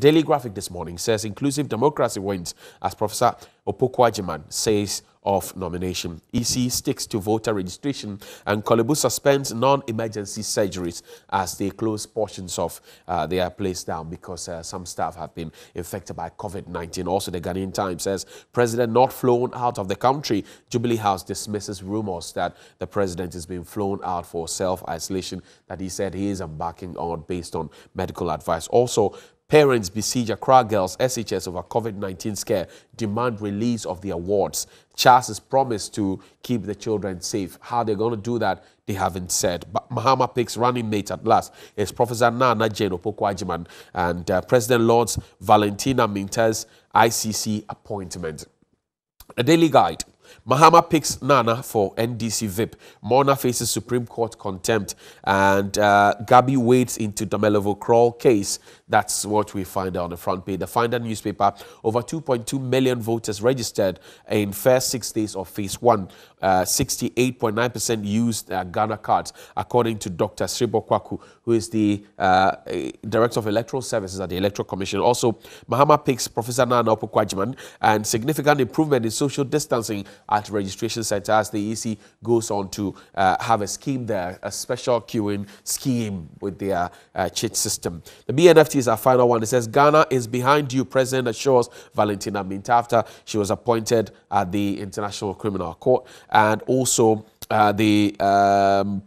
Daily Graphic this morning says inclusive democracy wins as Professor Opoku Agyeman says of nomination. EC sticks to voter registration and Korle suspends non-emergency surgeries as they close portions of uh, their place down because uh, some staff have been infected by COVID-19. Also, the Ghanaian Times says president not flown out of the country. Jubilee House dismisses rumors that the president is being flown out for self-isolation that he said he is embarking on based on medical advice. Also, Parents besiege Accra Girls SHS over COVID-19 scare, demand release of the awards. Charles has promised to keep the children safe. How they're going to do that, they haven't said. But Mahama picks running mate at last is Professor Nana Jane Opoku Agyeman and uh, President Lord's Valentina Minter's ICC appointment. A daily guide. Mahama picks Nana for NDC VIP. Mona faces Supreme Court contempt. And uh, Gabi wades into Domelevo Crawl case. That's what we find on the front page. The Finder newspaper, over 2.2 million voters registered in first six days of phase one. 68.9% uh, used uh, Ghana cards, according to Dr. Serebour Quaicoe, who is the uh, Director of Electoral Services at the Electoral Commission. Also, Mahama picks Professor Nana Opoku Agyeman and significant improvement in social distancing at registration center as the EC goes on to uh, have a scheme there, a special queuing scheme with their uh, chit system. The B&FT is our final one. It says Ghana is behind you, President assures Valentina Minta after she was appointed at the International Criminal Court. And also uh, the um,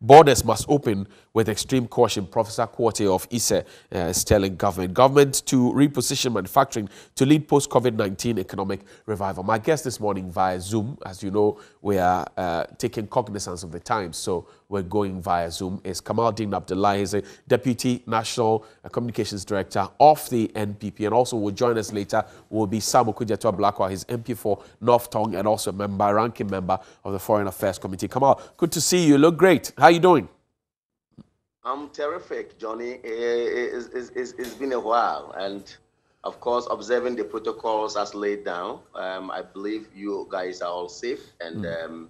borders must open with extreme caution, Professor Quartey of ISSER uh, is telling government. Government to reposition manufacturing to lead post-COVID-19 economic revival. My guest this morning via Zoom, as you know, we are uh, taking cognizance of the times, so we're going via Zoom, is Kamal Deen Abdulai. He's a Deputy National Communications Director of the NPP, and also will join us later will be Sam Okudzeto Ablakwa, his MP for North Tongu, and also a member, ranking member of the Foreign Affairs Committee. Kamal, good to see you. You look great. How are you doing? I'm terrific, Johnny. It's, it's, it's, it's been a while. And of course, observing the protocols as laid down, um, I believe you guys are all safe. And mm. um,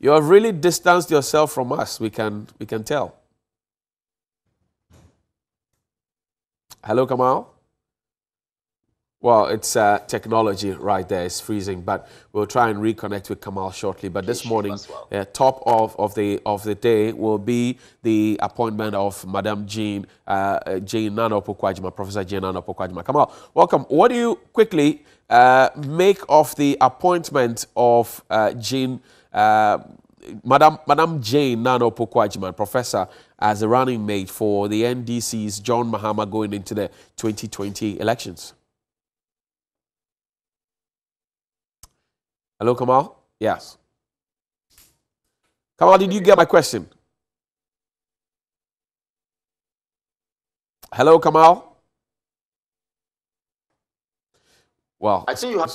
you have really distanced yourself from us. We can, we can tell. Hello, Kamal. Well, it's uh, technology right there. It's freezing, but we'll try and reconnect with Kamal shortly. But this morning, well. uh, top of, of the of the day will be the appointment of Madam Jean uh, Jane Nana Opoku Professor Jane Nana Opoku Agyeman. Kamal, welcome. What do you quickly uh, make of the appointment of uh, Jean, uh, Madam Madam Jane Nana Opoku Agyeman, Professor, as a running mate for the NDC's John Mahama going into the 2020 elections? Hello, Kamal? Yes. Kamal, did you get my question? Hello, Kamal? Well, I see you have.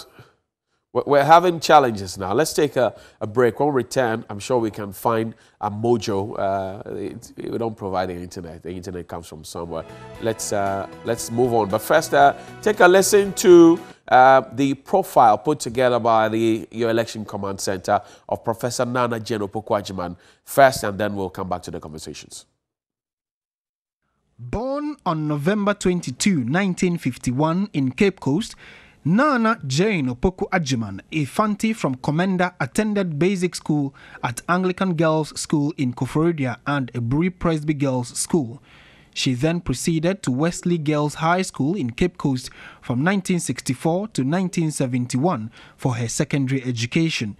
We're having challenges now. Let's take a, a break. When we return, I'm sure we can find a mojo. Uh, it, we don't provide the internet. The internet comes from somewhere. Let's uh, let's move on. But first, uh, take a listen to uh, the profile put together by the Your Election Command Center of Professor Nana Opoku first, and then we'll come back to the conversations. Born on November 22, 1951 in Cape Coast, Nana Jane Opoku Agyeman, a Fanti from Komenda, attended basic school at Anglican Girls' School in Koforidua and a Aburi Presby Girls' School. She then proceeded to Wesley Girls High School in Cape Coast from 1964 to 1971 for her secondary education.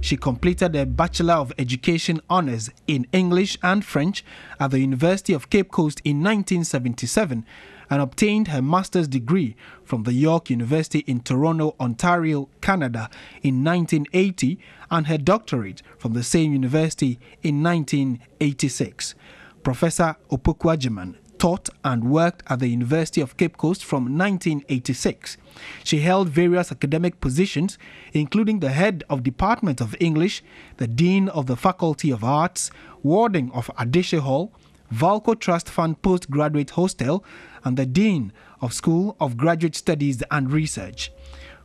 She completed a Bachelor of Education Honours in English and French at the University of Cape Coast in 1977 and obtained her master's degree from the York University in Toronto, Ontario, Canada in 1980 and her doctorate from the same university in 1986. Professor Opoku Agyeman taught and worked at the University of Cape Coast from 1986. She held various academic positions, including the head of Department of English, the Dean of the Faculty of Arts, Warden of Adehye Hall, Valco Trust Fund Postgraduate Hostel, and the Dean of School of Graduate Studies and Research.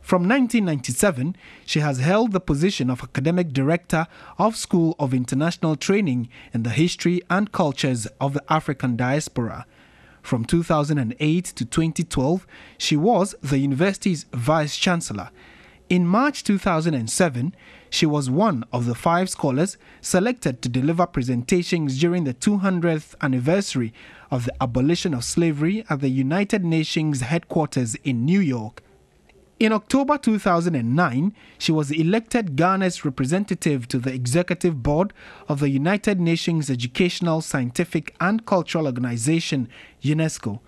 From 1997, she has held the position of Academic Director of School of International Training in the History and Cultures of the African Diaspora. From 2008 to 2012, she was the university's vice chancellor. In March 2007, she was one of the five scholars selected to deliver presentations during the 200th anniversary of the abolition of slavery at the United Nations headquarters in New York. In October 2009, she was elected Ghana's representative to the executive board of the United Nations Educational, Scientific and Cultural Organization, UNESCO.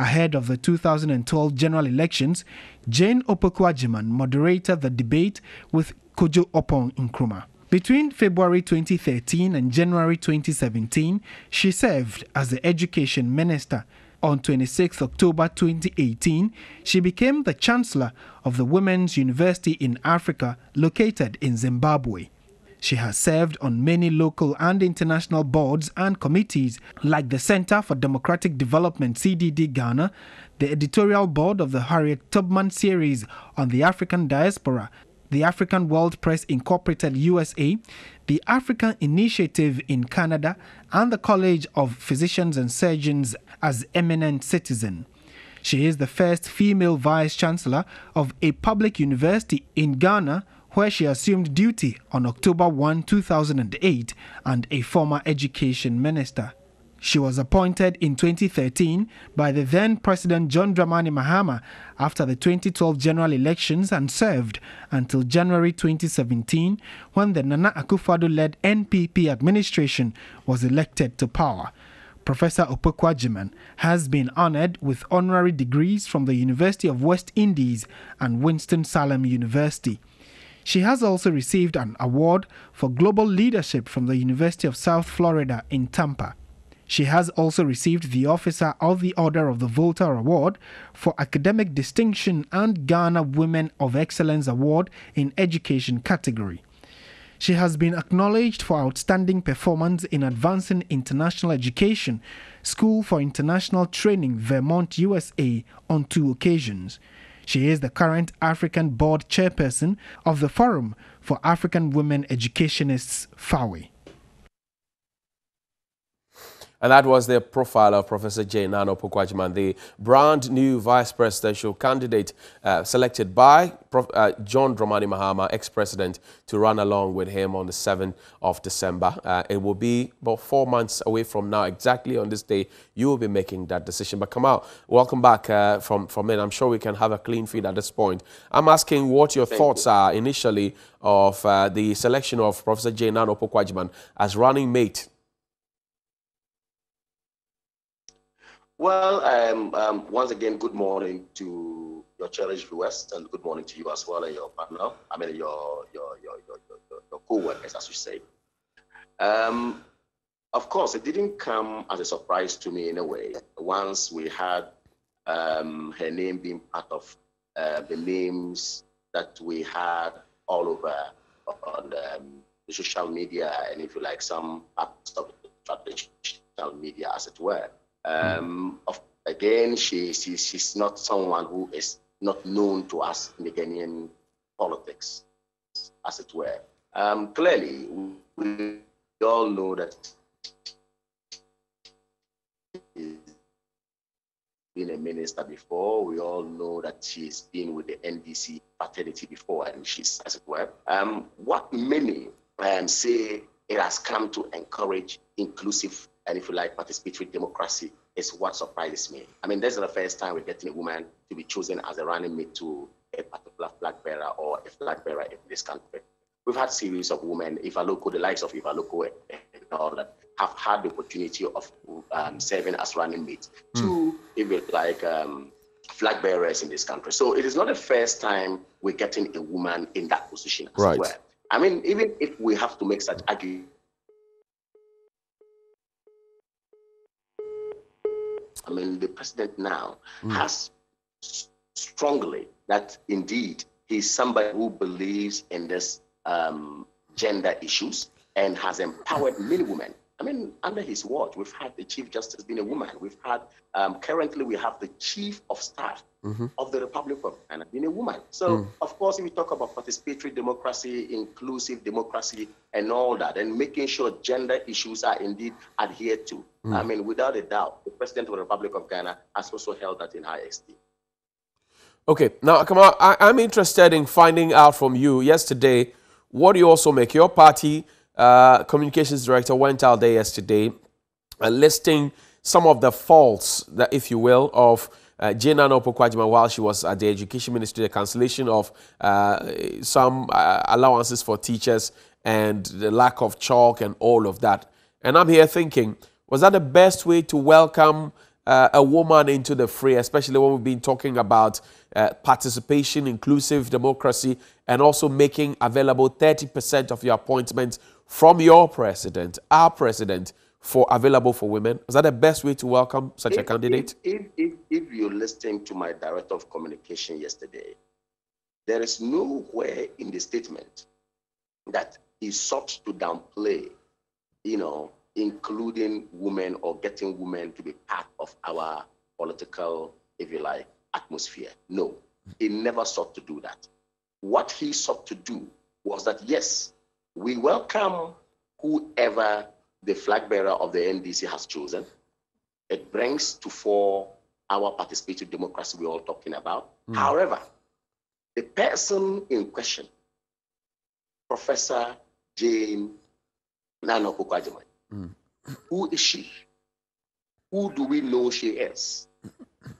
Ahead of the 2012 general elections, Jane Opoku Agyeman moderated the debate with Kojo Oppong Nkrumah. Between February 2013 and January 2017, she served as the education minister. On 26 October 2018, she became the chancellor of the Women's University in Africa located in Zimbabwe. She has served on many local and international boards and committees like the Center for Democratic Development CDD Ghana, the editorial board of the Harriet Tubman series on the African diaspora, the African World Press Incorporated USA, the African Initiative in Canada, and the College of Physicians and Surgeons as eminent citizen. She is the first female vice chancellor of a public university in Ghana where she assumed duty on October 1, 2008, and a former education minister. She was appointed in 2013 by the then President John Dramani Mahama after the 2012 general elections and served until January 2017 when the Nana Akufo-Addo led NPP administration was elected to power. Professor Opoku Agyeman has been honored with honorary degrees from the University of West Indies and Winston-Salem University. She has also received an award for global leadership from the University of South Florida in Tampa. She has also received the Officer of the Order of the Volta Award for Academic Distinction and Ghana Women of Excellence Award in Education category. She has been acknowledged for outstanding performance in advancing international education, School for International Training, Vermont, USA, on two occasions. She is the current African board chairperson of the Forum for African Women Educationists, FAWE. And that was the profile of Professor J. Nana Opoku the brand new vice presidential candidate uh, selected by Prof, uh, John Dramani Mahama, ex-president, to run along with him on the 7th of December. Uh, it will be about four months away from now. Exactly on this day, you will be making that decision. But Kamal, welcome back uh, from, from it. I'm sure we can have a clean feed at this point. I'm asking what your Thank thoughts you. are initially of uh, the selection of Professor J. Nana Opoku as running mate Well, um, um, once again, good morning to your cherished viewers, and good morning to you as well and your partner. I mean, your your your your, your, your co-workers, as you say. Um, of course, it didn't come as a surprise to me in a way. Once we had um, her name being part of uh, the names that we had all over on um, the social media, and if you like, some parts of the traditional media, as it were. Um, of, again, she, she, she's not someone who is not known to us in the Ghanaian politics, as it were. Um, clearly, we all know that she's been a minister before. We all know that she's been with the NDC fraternity before, and she's, as it were. Um, what many um, say it has come to encourage inclusive and if you like, participatory democracy is what surprises me. I mean, this is the first time we're getting a woman to be chosen as a running mate to a particular flag bearer or a flag bearer in this country. We've had series of women, Ivaloco, the likes of Ivaloco and all that, have had the opportunity of um, serving as running mates mm. to, if you like, um, flag bearers in this country. So it is not the first time we're getting a woman in that position as right. well. I mean, even if we have to make such arguments, I mean, the president now mm. has strongly that indeed he's somebody who believes in this um, gender issues and has empowered many women I mean, under his watch, we've had the Chief Justice being a woman. We've had, um, currently, we have the Chief of Staff mm-hmm. of the Republic of Ghana being a woman. So, mm. of course, if we talk about participatory democracy, inclusive democracy, and all that, and making sure gender issues are indeed adhered to, mm. I mean, without a doubt, the President of the Republic of Ghana has also held that in high esteem. Okay, now, come on, I, I'm interested in finding out from you yesterday what you also make your party uh, communications director went out there yesterday uh, listing some of the faults, that, if you will, of uh, Jane Opoku while she was at the Education Ministry, the cancellation of uh, some uh, allowances for teachers and the lack of chalk and all of that. And I'm here thinking, was that the best way to welcome uh, a woman into the fray, especially when we've been talking about uh, participation, inclusive democracy, and also making available 30% of your appointments from your president, our president, for available for women? Is that the best way to welcome such if, a candidate? If, if, if you listened to my director of communication yesterday, there is nowhere in the statement that he sought to downplay, you know, including women or getting women to be part of our political, if you like, atmosphere. No, he never sought to do that. What he sought to do was that, yes, we welcome whoever the flag bearer of the NDC has chosen. It brings to fore our participatory democracy we're all talking about. Mm. However, the person in question, Professor Jane Nana Opoku mm. who is she? Who do we know she is?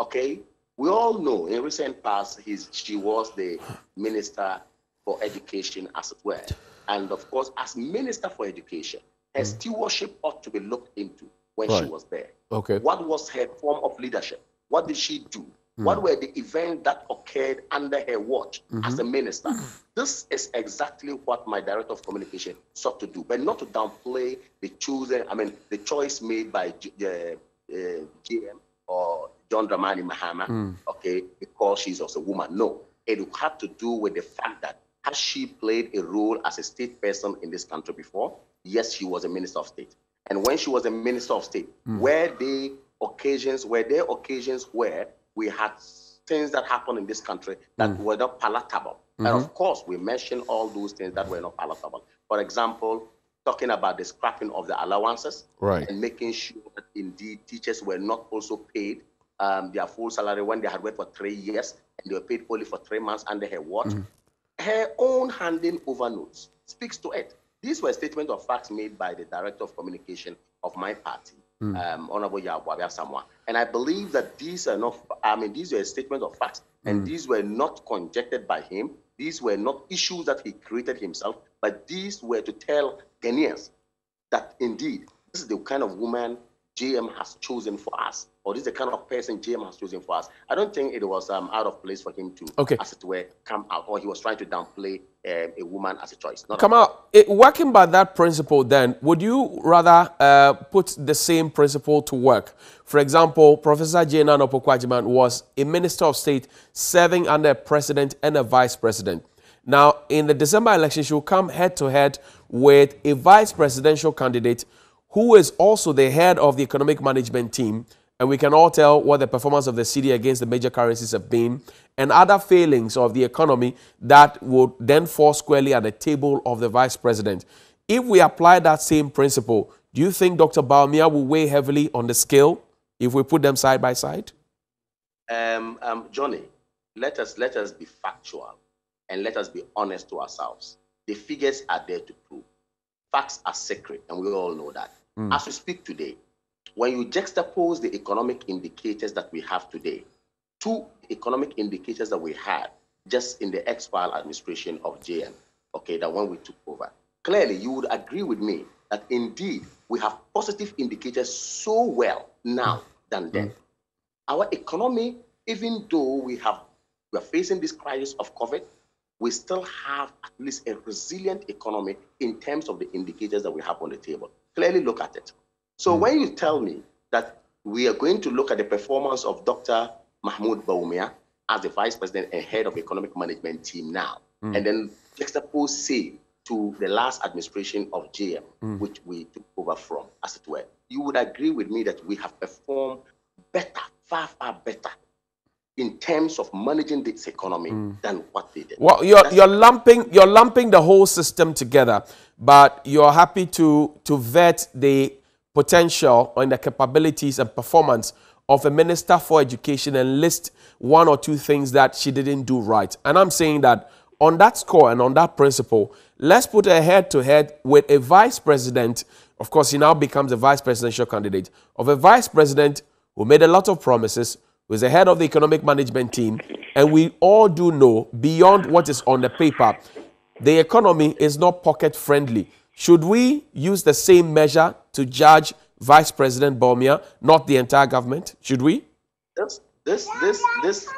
Okay, we all know in recent past he's, she was the Minister for Education, as it were. And of course, as Minister for Education, her mm. stewardship ought to be looked into when right. she was there. Okay. What was her form of leadership? What did she do? Mm. What were the events that occurred under her watch mm-hmm. as a minister? This is exactly what my director of communication sought to do, but not to downplay the chosen. I mean, the choice made by uh, uh, GM or John Dramani Mahama, mm. okay, because she's also a woman. No, it had to do with the fact that has she played a role as a state person in this country before? Yes, she was a minister of state. And when she was a minister of state, mm. were there occasions, were there occasions where we had things that happened in this country that mm. were not palatable? Mm-hmm. And of course, we mentioned all those things that were not palatable. For example, talking about the scrapping of the allowances right. and making sure that indeed teachers were not also paid um, their full salary when they had worked for three years and they were paid only for three months under her watch. Mm-hmm her own handing over notes speaks to it. These were statements of facts made by the director of communication of my party, mm. um, Honorable Yaw Buaben Asamoa. And I believe that these are not, I mean, these were statements of facts, and mm. these were not conjectured by him. These were not issues that he created himself, but these were to tell Ghanaians that indeed this is the kind of woman JM has chosen for us, or this is the kind of person JM has chosen for us. I don't think it was um, out of place for him to, okay. as it were, come out, or he was trying to downplay uh, a woman as a choice. Not come out. It, working by that principle, then, would you rather uh, put the same principle to work? For example, Professor Jane Nana was a minister of state serving under a president and a vice president. Now, in the December election, she will come head to head with a vice presidential candidate who is also the head of the economic management team. And we can all tell what the performance of the cedi against the major currencies have been, and other failings of the economy that would then fall squarely at the table of the vice president. If we apply that same principle, do you think Dr. Bawumia will weigh heavily on the scale if we put them side by side? Um, um, Johnny, let us let us be factual and let us be honest to ourselves. The figures are there to prove. Facts are sacred, and we all know that. Mm. As we speak today, when you juxtapose the economic indicators that we have today, two economic indicators that we had just in the ex-file administration of JM, okay, that when we took over, clearly you would agree with me that indeed we have positive indicators so well now than then. Mm. Our economy, even though we have we are facing this crisis of COVID, we still have at least a resilient economy in terms of the indicators that we have on the table clearly look at it. So mm. when you tell me that we are going to look at the performance of Dr. Mahmoud Bawumia as the vice president and head of economic management team now, mm. and then juxtapose say to the last administration of JM, mm. which we took over from, as it were, you would agree with me that we have performed better, far, far better in terms of managing this economy mm. than what they did. Well, you're, you're lumping you're lumping the whole system together, but you're happy to to vet the potential and the capabilities and performance of a minister for education and list one or two things that she didn't do right. And I'm saying that on that score and on that principle, let's put her head to head with a vice president. Of course, he now becomes a vice presidential candidate of a vice president who made a lot of promises, who is the head of the economic management team. And we all do know, beyond what is on the paper, the economy is not pocket friendly. Should we use the same measure to judge Vice President Bawumia, not the entire government? Should we? This, this, this, this,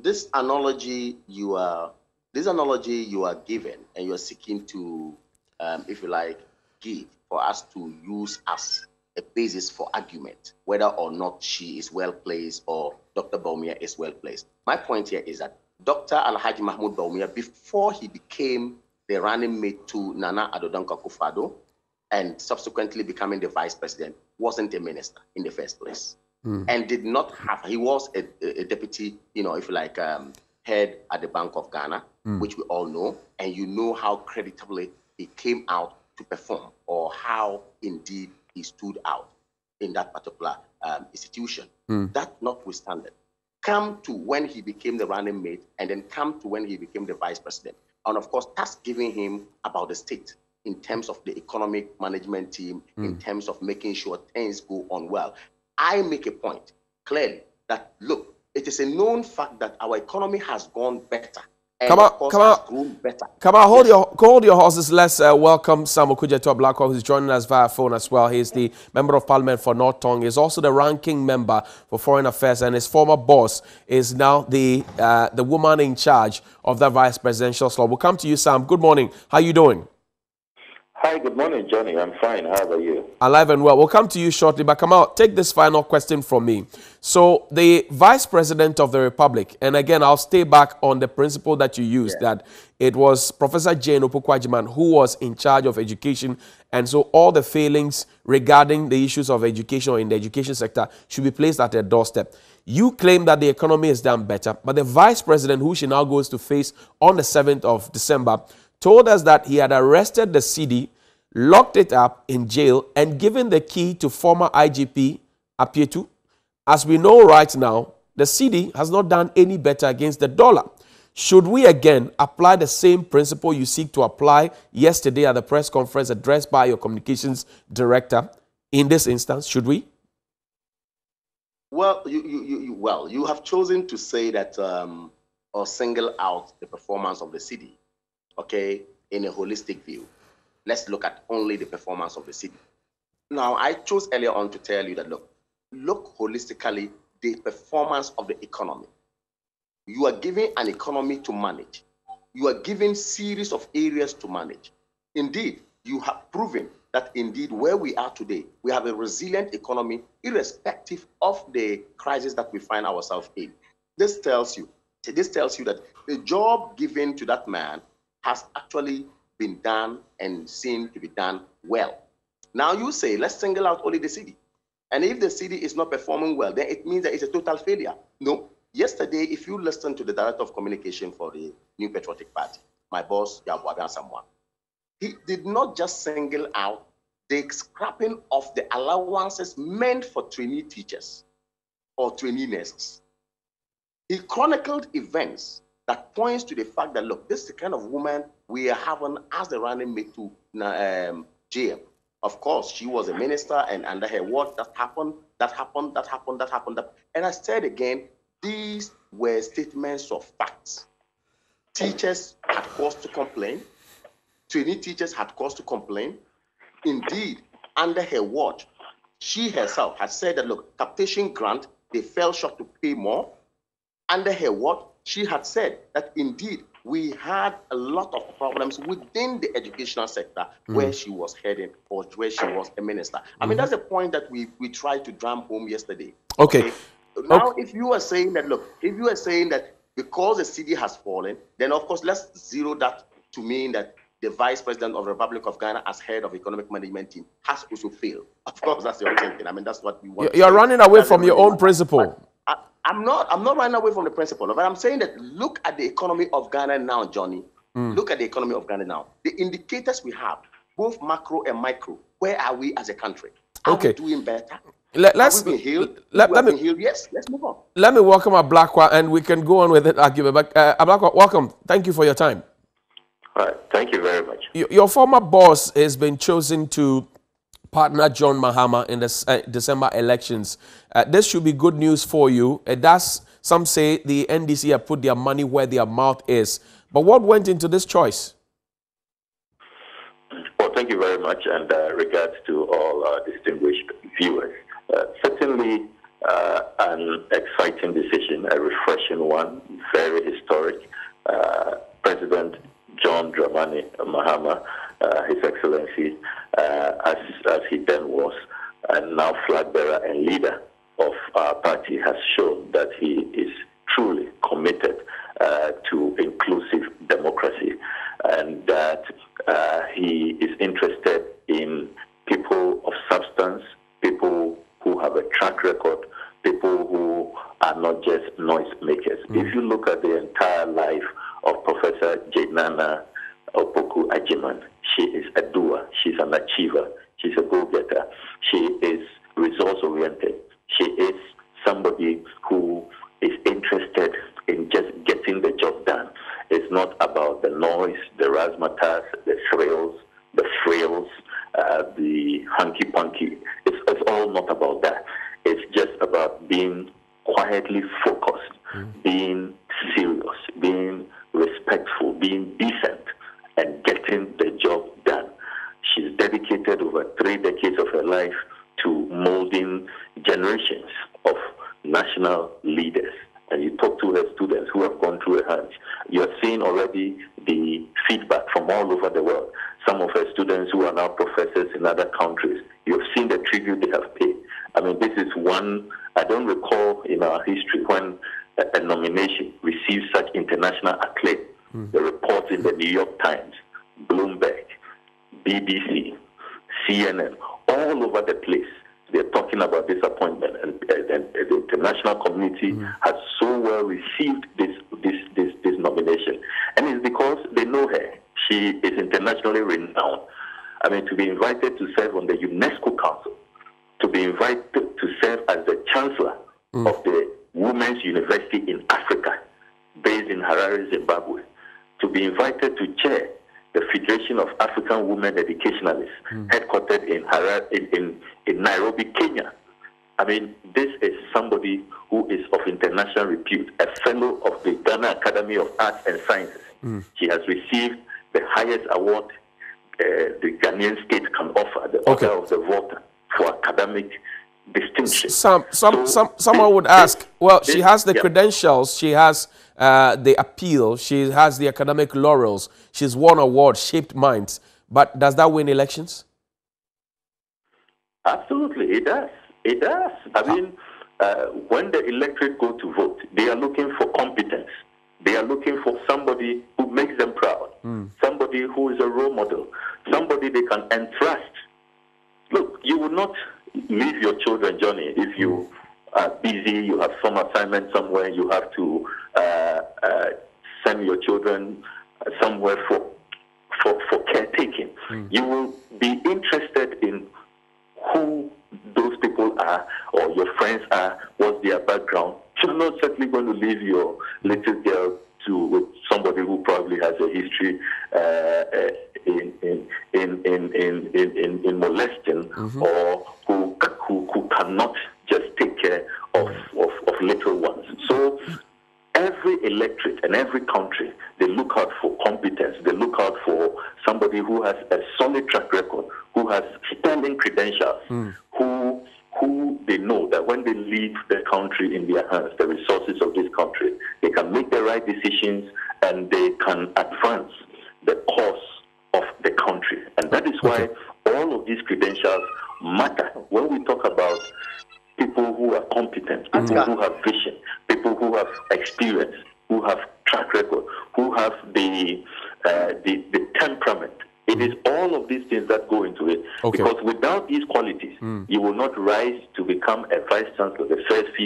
this analogy you are, this analogy you are given, and you are seeking to, um, if you like, give for us to use as a basis for argument, whether or not she is well placed or Dr. Bawumia is well placed. My point here is that Dr. Alhaji Mahmoud Bawumia, before he became the running mate to Nana Addo Dankwa Akufo-Addo, and subsequently becoming the vice president, wasn't a minister in the first place. Mm. And did not have, he was a, a, deputy, you know, if you like, um, head at the Bank of Ghana, mm. which we all know. And you know how creditably he came out to perform or how indeed he stood out in that particular um, institution. Mm. That notwithstanding, come to when he became the running mate and then come to when he became the vice president. And of course, that's giving him about the state in terms of the economic management team, mm. in terms of making sure things go on well. I make a point clearly that look, it is a known fact that our economy has gone better. come on, come on, come on, hold yes. your hold your horses. Let's uh, welcome Sam Okudzeto Ablakwa, who's joining us via phone as well. He's the member of parliament for North Tongu. He's also the ranking member for foreign affairs, and his former boss is now the uh, the woman in charge of the vice presidential slot. We'll come to you, Sam. Good morning. How are you doing? Hi, good morning, Johnny. I'm fine. How are you? Alive and well. We'll come to you shortly, but Kamal. Take this final question from me. So, the Vice President of the Republic, and again, I'll stay back on the principle that you used yeah. that it was Professor Jane Opoku Agyeman who was in charge of education, and so all the failings regarding the issues of education or in the education sector should be placed at their doorstep. You claim that the economy is done better, but the Vice President, who she now goes to face on the 7th of December, told us that he had arrested the cedi, locked it up in jail, and given the key to former IGP Apeatu. As we know right now, the cedi has not done any better against the dollar. Should we again apply the same principle you seek to apply yesterday at the press conference addressed by your communications director in this instance? Should we? Well, you, you, you well, you have chosen to say that um, or single out the performance of the cedi okay, in a holistic view. Let's look at only the performance of the cedi. Now, I chose earlier on to tell you that look, look holistically the performance of the economy. You are giving an economy to manage. You are giving series of areas to manage. Indeed, you have proven that indeed where we are today, we have a resilient economy irrespective of the crisis that we find ourselves in. This tells you, this tells you that the job given to that man has actually been done and seen to be done well. Now you say, let's single out only the cedi. And if the cedi is not performing well, then it means that it's a total failure. No. Yesterday, if you listen to the director of communication for the New Patriotic Party, my boss, Yaw Buaben Asamoa, he did not just single out the scrapping of the allowances meant for trainee teachers or trainee nurses. He chronicled events that points to the fact that look, this is the kind of woman we are having as the running mate to um, JM. Of course, she was a minister, and under her watch, that happened, that happened, that happened, that happened. That, and I said again, these were statements of facts. Teachers had cause to complain. Trainee teachers had cause to complain. Indeed, under her watch, she herself had said that look, capitation grant, they fell short to pay more. Under her watch, she had said that indeed we had a lot of problems within the educational sector mm. where she was heading or where she was a minister. I mm-hmm. mean, that's a point that we, we tried to drum home yesterday. Okay. okay? Now, okay. if you are saying that, look, if you are saying that because the cedi has fallen, then of course let's zero that to mean that the vice president of the Republic of Ghana as head of economic management team has also failed. Of course, that's your thinking. I mean, that's what we want. You're running away from your own principle. I, am not. I'm not running away from the principle, but I'm saying that look at the economy of Ghana now, Johnny. Mm. Look at the economy of Ghana now. The indicators we have, both macro and micro. Where are we as a country? Are okay. we doing better? Let, us been healed. Let, let me healed. Yes, let's move on. Let me welcome Ablakwa, and we can go on with it argument. But uh, Ablakwa, welcome. Thank you for your time. All right. Thank you very much. Your, your former boss has been chosen to partner John Mahama in the uh, December elections. Uh, this should be good news for you. It does. Some say the NDC have put their money where their mouth is. But what went into this choice? Well, thank you very much, and uh, regards to all our distinguished viewers. Uh, certainly uh, an exciting decision, a refreshing one, very historic. Uh, President John Dramani Mahama, uh, His Excellency, uh, as, as he then was, and now flag bearer and leader of our party, has shown that he is truly committed to inclusive democracy and that he is interested in people of substance, people who have a track record, people who are not just noise makers. Mm. If you look at the entire life of Professor Jainana Opoku Ajiman. she is a doer, she's an achiever, she's a go-getter, she is resource-oriented, she is somebody who is interested in just getting the job done. It's not about the noise, the razzmatazz, the thrills, the frills, uh, the hanky-panky. It's, it's all not about that. It's just about being quietly focused, mm. being serious, being respectful, being decent, and getting the job done. She's dedicated over three decades of her life to molding generations of national leaders. And you talk to her students who have gone through her hands. You are seeing already the feedback from all over the world. Some of her students who are now professors in other countries, you've seen the tribute they have paid. I mean, this is one, I don't recall in our history when a, nomination received such international acclaim. Mm. The reports in the New York Times, Bloomberg, BBC, CNN, all over the place, they're talking about this appointment, and, and, and the international community mm. has so well received this, this, this, this nomination. And it's because they know her. She is internationally renowned. I mean, to be invited to serve on the UNESCO Council, to be invited to serve as the chancellor mm. of the Women's University in Africa, based in Harare, Zimbabwe, to be invited to chair the Federation of African Women Educationalists, mm. headquartered in, Harare, in, in, in Nairobi, Kenya. I mean, this is somebody who is of international repute, a fellow of the Ghana Academy of Arts and Sciences. Mm. She has received the highest award uh, the Ghanaian state can offer, the okay. Order of the Volta for academic distinction. Some, some, so some, someone would ask, well, she has the yeah. credentials, she has uh, the appeal, she has the academic laurels, she's won awards, shaped minds, but does that win elections? Absolutely, it does. It does. I mean, uh, when the electorate go to vote, they are looking for competence. They are looking for somebody who makes them proud, mm. somebody who is a role model, somebody they can entrust. Look, you will not leave your children, Johnny, if you are busy, you have some assignment somewhere, you have to uh, uh, send your children somewhere for for, for caretaking. Mm. You will be interested in who those people are or your friends are, what's their background, you're not certainly going to leave your little girl to with somebody who probably has a history uh, uh in, in, in, in, in, in, in, molesting mm-hmm. or who, who, cannot just take care of, of, of little ones. So every electorate and every country, they look out for competence. They look out for somebody who has a solid track record, who has standing credentials, mm.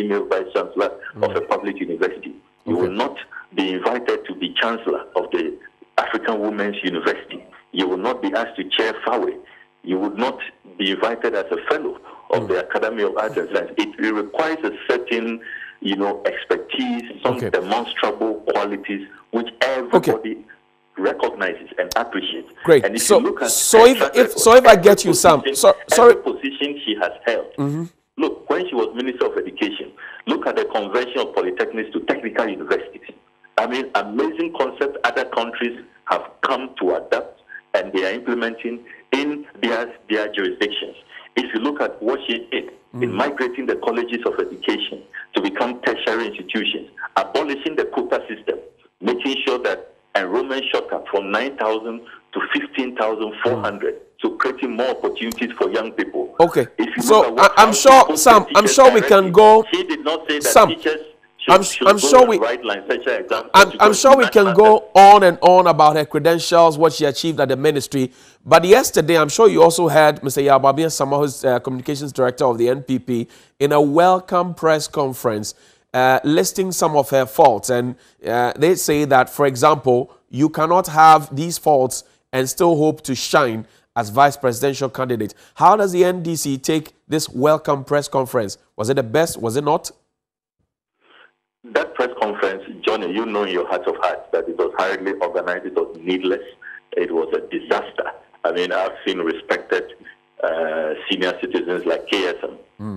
Female vice chancellor of mm. a public university. You Okay. will not be invited to be chancellor of the African Women's University. You will not be asked to chair FAWE. You would not be invited as a fellow of mm. the Academy of Arts and Science. It, it requires a certain, you know, expertise, some Okay. demonstrable qualities which everybody recognizes and appreciates. Great. And if So- you look at so if- if- so if I get you, Sam, so- sorry- every position she has held. Look, when she was Minister of Education, look at the conversion of polytechnics to technical universities. I mean, amazing concept other countries have come to adapt and they are implementing in their, their jurisdictions. If you look at what she did in migrating the colleges of education to become tertiary institutions, abolishing the quota system, making sure that enrollment shot up from 9,000 to 15,400, so creating more opportunities for young people. Okay. If you So, look at what I- I'm sure, Sam, I'm sure we can go- She did not say that Sam, teachers should, I'm- should I'm sure we- licensure exams. I'm, I'm sure we can go on and on about her credentials, what she achieved at the ministry. But yesterday, I'm sure you also heard Mr. Yaw Buaben Asamoa, who's uh, communications director of the NPP, in a welcome press conference, uh, listing some of her faults. And uh, they say that, for example, you cannot have these faults and still hope to shine as vice presidential candidate. How does the NDC take this welcome press conference? Was it the best? Was it not? That press conference, Johnny, you know in your heart of hearts that it was hurriedly organized, it was needless, it was a disaster. I mean, I've seen respected uh, senior citizens like KSM,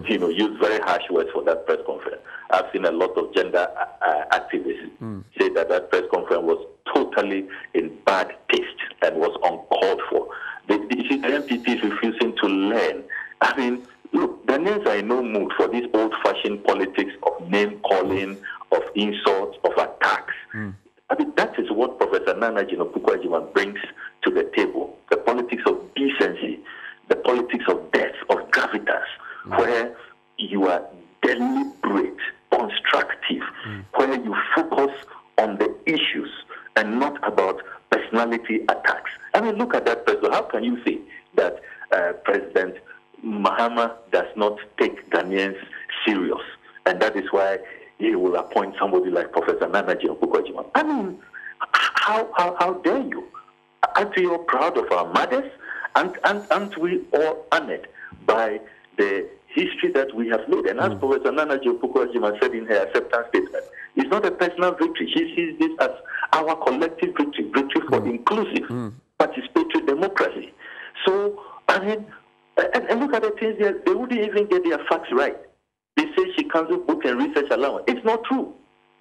you know, use very harsh words for that press conference. I've seen a lot of gender uh, activists say that that press conference was totally in bad taste and was uncalled for. The, the, the NPP is refusing to learn. I mean, look, Ghanaians are in no mood for this old-fashioned politics of name calling, of insults, of attacks. I mean, that is what Professor Nana Jane Opoku Agyeman brings to the table. The politics of decency, the politics of death, of gravitas, where you are deliberate, constructive, where you focus on the issues and not about personality attacks. I mean, look at that person. How can you say that uh, President Mahama does not take Ghanaians serious? And that is why he will appoint somebody like Professor Nana Jane Opoku Agyeman. I mean, how, how, how dare you? Aren't we all proud of our mothers? And, and aren't we all honored by the history that we have made? And as mm. Professor Nana Jane Opoku Agyeman said in her acceptance statement, it's not a personal victory. She sees this as our collective victory, victory for mm. inclusive, mm. participatory democracy. So, I mean, and, and look at the things they wouldn't even get their facts right. They say she cancelled book and research allowance. It's not true.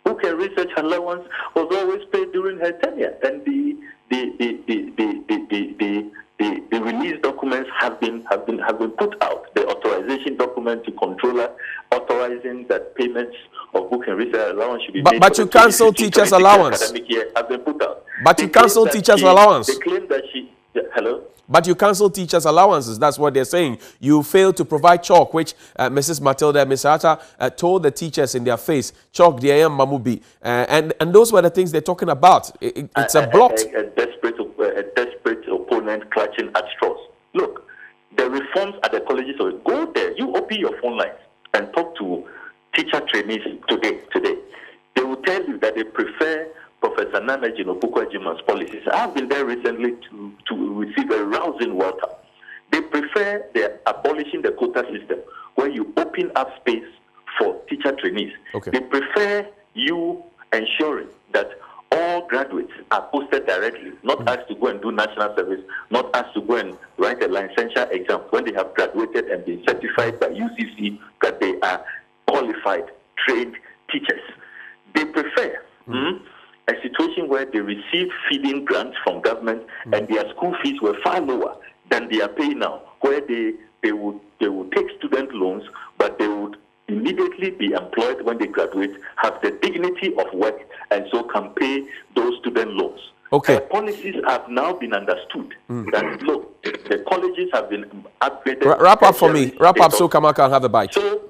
Book and research allowance was always paid during her tenure, and the the the the the the, the, the, the, the release documents have been have been have been put out. The authorization document to controller authorizing that payments of book and research allowance should be But- made. but you cancel teachers' allowance. Academic year have been put out. But They you cancel teachers' she- allowance. They claim that she. yeah, hello. But you cancel teachers' allowances. That's what they're saying. You failed to provide chalk, which uh, Mrs. Matilda Misata uh, told the teachers in their face, chalk, the AM Mamubi. Uh, and, and those were the things they're talking about. It- it- it's a blot. A, a desperate, a desperate opponent clutching at straws. Look, the reforms at the colleges. So go there. You open your phone lines and talk to teacher trainees today. Today, they will tell you that they prefer Professor Nana Jane Opoku Agyeman's policies. I've been there recently to, to receive a rousing welcome. They prefer the abolishing the quota system, where you open up space for teacher trainees. Okay. They prefer you ensuring that all graduates are posted directly, not mm. asked to go and do national service, not asked to go and write a licensure exam when they have graduated and been certified by UCC that they are qualified, trained teachers. They prefer mm, hmm, a situation where they receive feeding grants from government mm. and their school fees were far lower than they are paying now, where they, they would they would take student loans, but they would immediately be employed when they graduate, have the dignity of work, and so can pay those student loans. Okay. Her policies have now been understood. That look, the colleges have been upgraded. Ra- wrap up for me. Wrap up so Kamal can have a bite. So,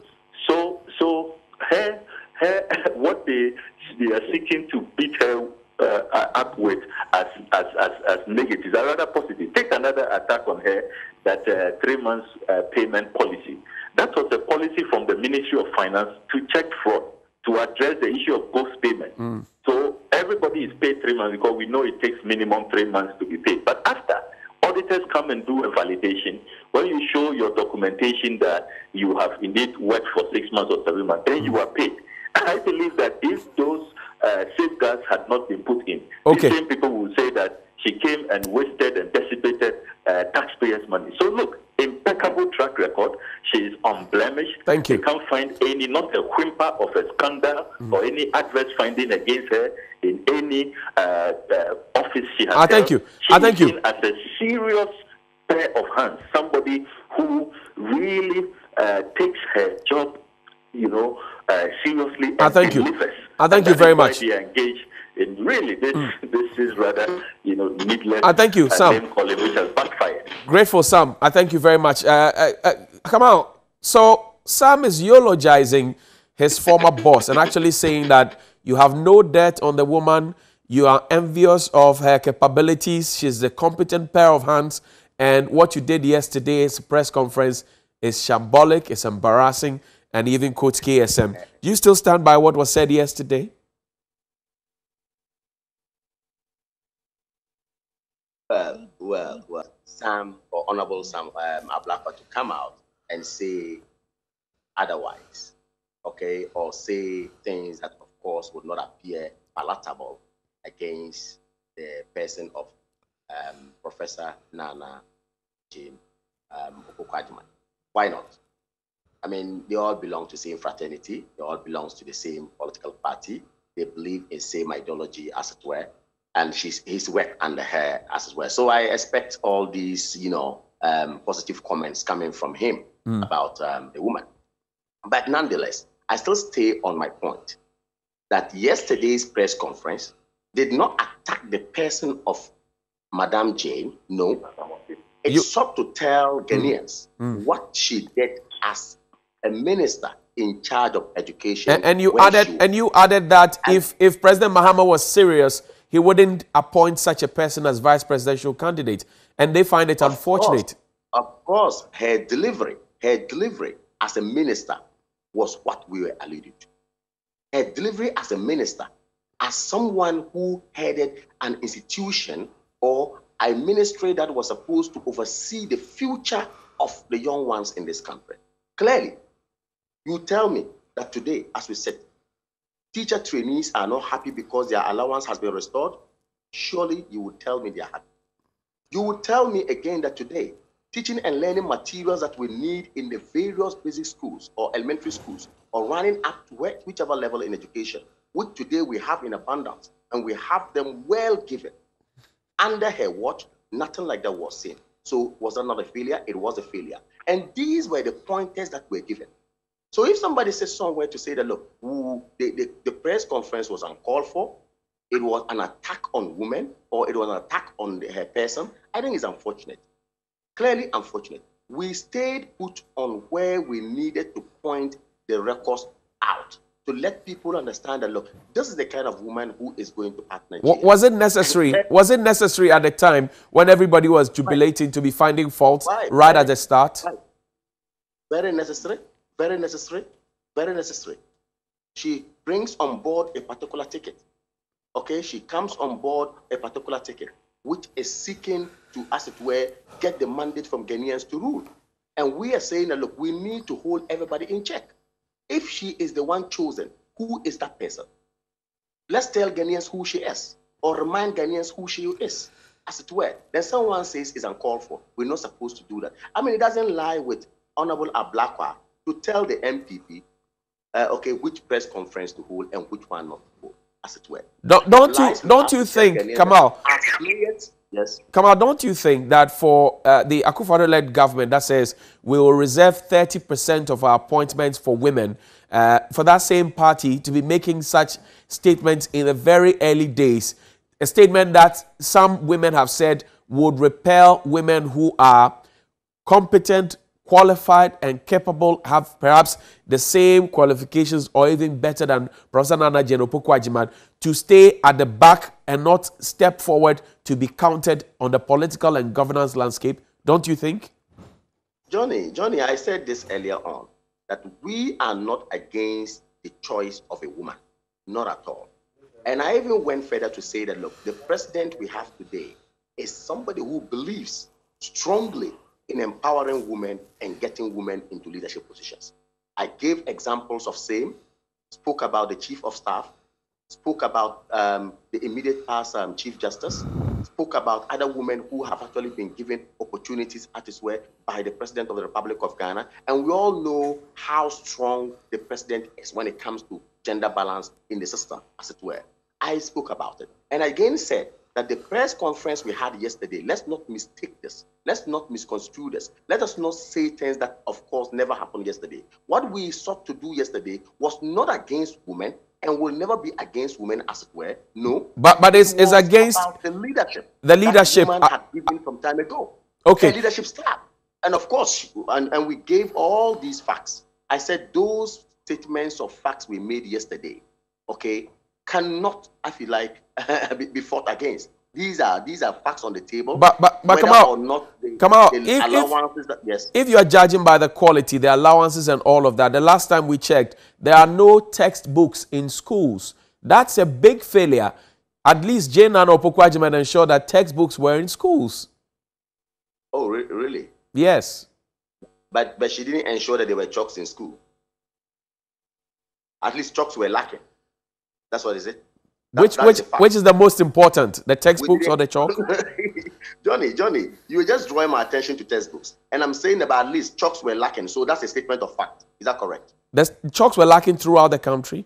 so, so, her, her, what they they are seeking to beat her uh, up with as, as, as, as negatives are rather positive. Take another attack on her that uh, three months uh, payment policy. That was a policy from the Ministry of Finance to check fraud, to address the issue of ghost payment. Mm. So everybody is paid three months because we know it takes minimum three months to be paid. But after auditors come and do a validation, when you show your documentation that you have indeed worked for six months or seven months, then you are paid. And I believe that if those uh, safeguards had not been put in, okay. the same people will say that she came and wasted and dissipated uh, taxpayers' money. So look, impeccable track record. She is unblemished. Thank you. You can't find any, not a whimper of a scandal mm. or any adverse finding against her in any uh, uh, office she has. I thank you. She I thank you. As a serious pair of hands, somebody who really uh, takes her job, you know, uh, seriously. I thank you. I thank you very much. Engaged in really this. Mm. This is rather, you know, needless. I thank you, Sam. Name calling which has backfired. Grateful, Sam. I thank you very much. Uh, uh, uh, come on. So Sam is eulogizing his former boss and actually saying that you have no debt on the woman. You are envious of her capabilities. She's a competent pair of hands. And what you did yesterday's press conference is shambolic, it's embarrassing, and even quotes KSM. Do you still stand by what was said yesterday? Well, well, well, Sam or Honorable Sam um, Ablakwa to come out and say otherwise, okay, or say things that, of course, would not appear palatable against the person of um, Professor Nana Jane um, Why not? I mean, they all belong to the same fraternity. They all belong to the same political party. They believe in same ideology, as it were, and she's he's worked under her as well. So I expect all these, you know, um, positive comments coming from him mm. about um, the woman. But nonetheless, I still stay on my point that yesterday's press conference did not attack the person of Madame Jane. No, it you, sought to tell mm. Ghanaians mm. what she did as a minister in charge of education. And, and you added, and you added that if if President Mahama was serious, he wouldn't appoint such a person as vice presidential candidate. And they find it of unfortunate. Course, of course, her delivery, her delivery as a minister was what we were alluding to. Her delivery as a minister, as someone who headed an institution or a ministry that was supposed to oversee the future of the young ones in this country. Clearly, you tell me that today, as we said, teacher trainees are not happy because their allowance has been restored. Surely you would tell me they are happy. You would tell me again that today, teaching and learning materials that we need in the various basic schools or elementary schools or running up to whichever level in education, which today we have in abundance and we have them well given. Under her watch, nothing like that was seen. So was that not a failure? It was a failure. And these were the pointers that were given. So if somebody says somewhere to say that, look, the, the, the press conference was uncalled for, it was an attack on women, or it was an attack on the, her person, I think it's unfortunate. Clearly unfortunate. We stayed put on where we needed to point the records out to let people understand that look, this is the kind of woman who is going to partner. Was it necessary? was it necessary at the time when everybody was jubilating to be finding faults right, right, at the start? Right. Very necessary, very necessary, very necessary. She brings on board a particular ticket. Okay, she comes on board a particular ticket, which is seeking to, as it were, get the mandate from Ghanaians to rule. And we are saying that look, we need to hold everybody in check. If she is the one chosen, who is that person? Let's tell Ghanaians who she is, or remind Ghanaians who she is, as it were. Then someone says it's uncalled for. We're not supposed to do that. I mean, it doesn't lie with Honorable Ablakwa to tell the NPP, uh, okay, which press conference to hold and which one not to hold, as it were. Don't, don't you don't you think, Kamal? Yes. Kamal, don't you think that for uh, the Akufo-led government that says we will reserve 30% of our appointments for women, uh, for that same party to be making such statements in the very early days, a statement that some women have said would repel women who are competent, qualified and capable, have perhaps the same qualifications or even better than Professor Nana Jane Opoku to stay at the back and not step forward to be counted on the political and governance landscape, don't you think? Johnny, Johnny, I said this earlier on that we are not against the choice of a woman, not at all. And I even went further to say that look, the president we have today is somebody who believes strongly in empowering women and getting women into leadership positions. I gave examples of same, spoke about the chief of staff, spoke about um, the immediate past um, chief justice, spoke about other women who have actually been given opportunities, as it were, by the president of the Republic of Ghana. And we all know how strong the president is when it comes to gender balance in the system, as it were. I spoke about it. And again said that the press conference we had yesterday, let's not mistake this. Let's not misconstrue this. Let us not say things that, of course, never happened yesterday. What we sought to do yesterday was not against women and will never be against women, as it were. No. But but it's, it it's against the leadership. The leadership. That woman uh, had given from time ago. Okay. The leadership staff. And of course, and, and we gave all these facts. I said those statements of facts we made yesterday, okay, cannot, I feel like, be fought against. These are these are facts on the table. But but but come out, not the, come out. If, if, that, yes. if you are judging by the quality, the allowances, and all of that, the last time we checked, there are no textbooks in schools. That's a big failure. At least Jane and Opoku ensured that textbooks were in schools. Oh, re- really? Yes. But but she didn't ensure that there were chalks in school. At least chalks were lacking. That's what is it. That, which which which is the most important, the textbooks or the chalk? Johnny, Johnny, you were just drawing my attention to textbooks, and I'm saying about at least chalks were lacking. So that's a statement of fact. Is that correct? The chalks were lacking throughout the country.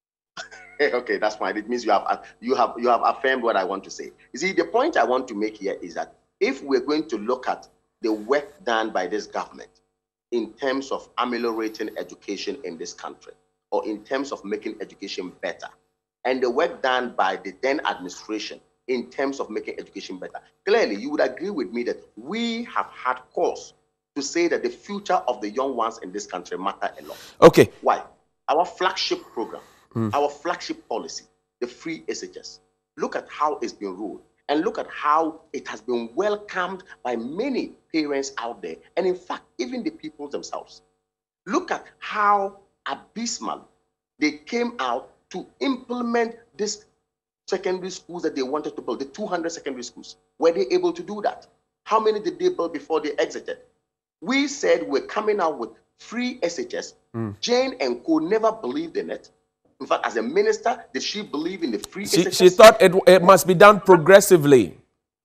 okay, that's fine. It means you have you have you have affirmed what I want to say. You see, the point I want to make here is that if we're going to look at the work done by this government in terms of ameliorating education in this country, or in terms of making education better, and the work done by the then administration in terms of making education better. Clearly, you would agree with me that we have had cause to say that the future of the young ones in this country matter a lot. Okay. Why? Our flagship program, mm. our flagship policy, the free SHS. Look at how it's been ruled and look at how it has been welcomed by many parents out there, and in fact, even the people themselves. Look at how abysmal they came out to implement this secondary schools that they wanted to build, the 200 secondary schools. Were they able to do that? How many did they build before they exited? We said we're coming out with free SHS. Mm. Jane and Co never believed in it. In fact, as a minister, did she believe in the free she, SHS? She thought it, it must be done progressively.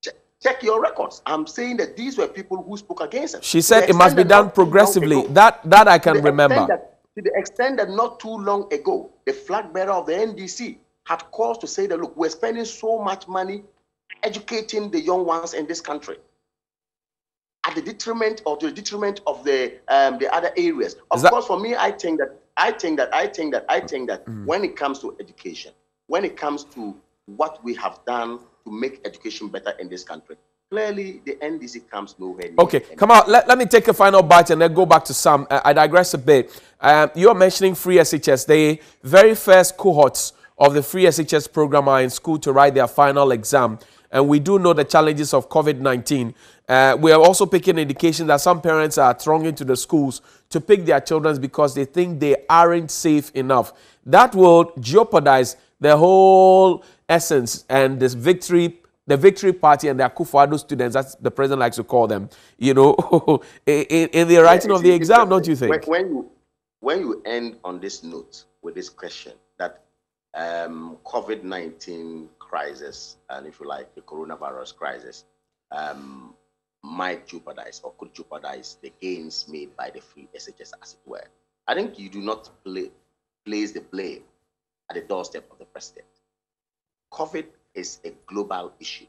Check, check, your records. I'm saying that these were people who spoke against it. She said it must be done progressively. That, that I can remember to the extent that not too long ago, the flag bearer of the NDC had cause to say that, look, we're spending so much money educating the young ones in this country at the detriment or the detriment of the um, the other areas. Of that- course, for me, I think that I think that I think that I think that mm. when it comes to education, when it comes to what we have done to make education better in this country, clearly the NDC comes nowhere. Okay, come on. Let, let me take a final bite and then go back to Sam. Uh, I digress a bit. Um, you are mentioning free SHS. The very first cohorts of the free SHS program are in school to write their final exam. And we do know the challenges of COVID 19. Uh, we are also picking indication that some parents are thronging to the schools to pick their children because they think they aren't safe enough. That will jeopardize the whole essence and this victory the victory party and the Akufo-Addo students, as the president likes to call them, you know, in, in, the writing yeah, of the exam, don't you think? When, when, you, when you end on this note with this question that um, COVID-19 crisis, and if you like, the coronavirus crisis, um, might jeopardize or could jeopardize the gains made by the free SHS, as it were. I think you do not play, place the blame at the doorstep of the president. COVID is a global issue.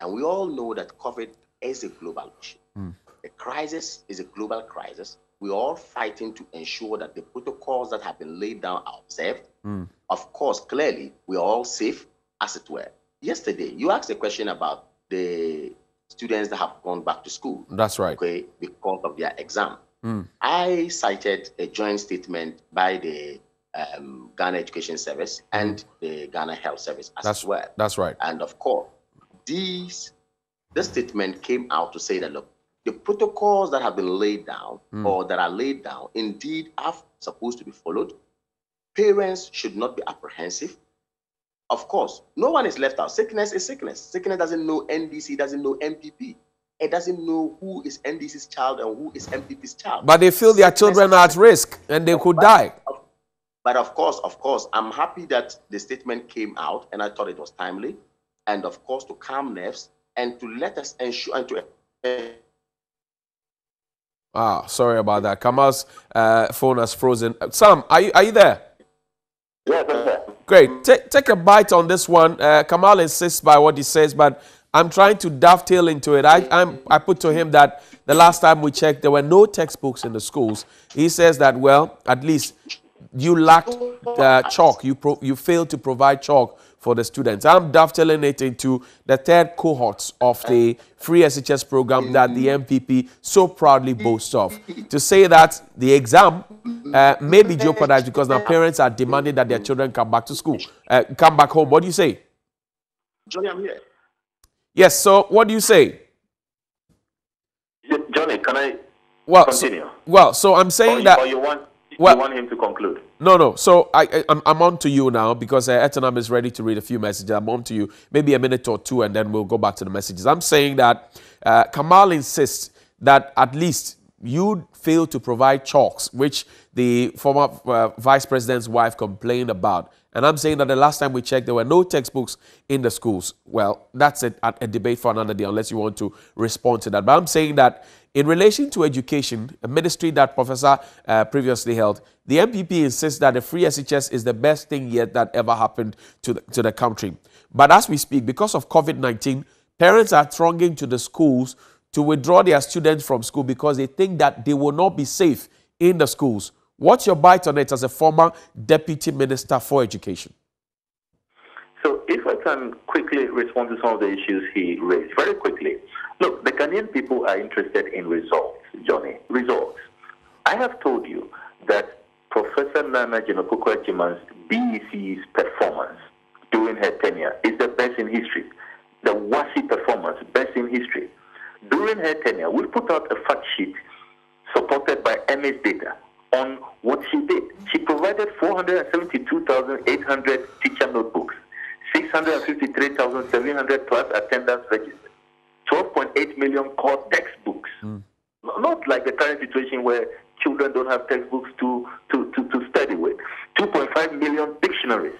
And we all know that COVID is a global issue. Mm. The crisis is a global crisis. We're all fighting to ensure that the protocols that have been laid down are observed. Mm. Of course, clearly, we are all safe, as it were. Yesterday, you asked a question about the students that have gone back to school. That's right. Okay, because of their exam. I cited a joint statement by the um, Ghana Education Service and the Ghana Health Service as That's well. That's right. And of course, these this statement came out to say that look, the protocols that have been laid down or that are laid down indeed are supposed to be followed. Parents should not be apprehensive. Of course, no one is left out. Sickness is sickness. Sickness doesn't know NDC, doesn't know NPP. It doesn't know who is NDC's child and who is NPP's child. But they feel their Sickness children are at risk and they could die. of- But of course, of course, I'm happy that the statement came out and I thought it was timely. And of course, to calm nerves and to let us ensure and to Ah, sorry about that. Kamal's uh, phone has frozen. Uh, Sam, are you, are you there? Yes, I'm there. Great. Take, take a bite on this one. Uh, Kamal insists by what he says, but I'm trying to dovetail into it. I, I'm, I put to him that the last time we checked, there were no textbooks in the schools. He says that, well, at least you lacked uh, chalk. You, pro- you failed to provide chalk for the students. I'm dovetailing it into the third cohort of the free SHS program that the NPP so proudly boasts of. To say that the exam uh, may be jeopardized because now parents are demanding that their children come back to school, uh, come back home. What do you say? Johnny, I'm here. Yes, so what do you say? Johnny, can I Well, so, Continue. well, so I'm saying you, that. or you Well- you want him to conclude? No, no. So I, I, I'm, I'm on to you now because uh, Etanam is ready to read a few messages. I'm on to you, maybe a minute or two, and then we'll go back to the messages. I'm saying that uh, Kamal insists that at least you failed to provide chalks, which the former uh, vice president's wife complained about. And I'm saying that the last time we checked, there were no textbooks in the schools. Well, that's a, a debate for another day, unless you want to respond to that. But I'm saying that in relation to education, a ministry that Professor uh, previously held, the NPP insists that the free SHS is the best thing yet that ever happened to the, to the country. But as we speak, because of COVID 19, parents are thronging to the schools to withdraw their students from school because they think that they will not be safe in the schools. What's your bite on it as a former deputy minister for education? So, if I can quickly respond to some of the issues he raised, very quickly. Look, the Ghanaian people are interested in results, Johnny. Results. I have told you that Professor Nana Jinopukwa Jiman's BECE's performance during her tenure is the best in history. The WASSCE performance, best in history. During her tenure, we put out a fact sheet supported by MS data on what she did. She provided 472,800 teacher notebooks, 653,700 class attendance registers, 12.8 million core textbooks. Hmm. No- Not like the current situation where children don't have textbooks to, to, to, to study with. 2.5 million dictionaries,